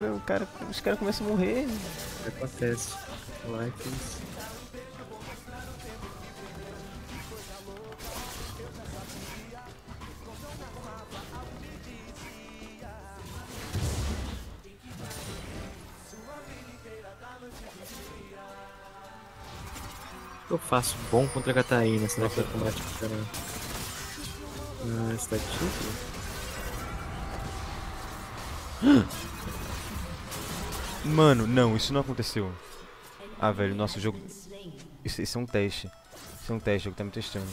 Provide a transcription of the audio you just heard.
O cara, os caras começam a morrer. Acontece. Likes. eu faço bom contra a Catarina, senão foi combate pra caramba. Ah. Mano, não, isso não aconteceu. Ah, velho, nosso jogo. Isso, isso é um teste. Isso é um teste, o jogo tá me testando.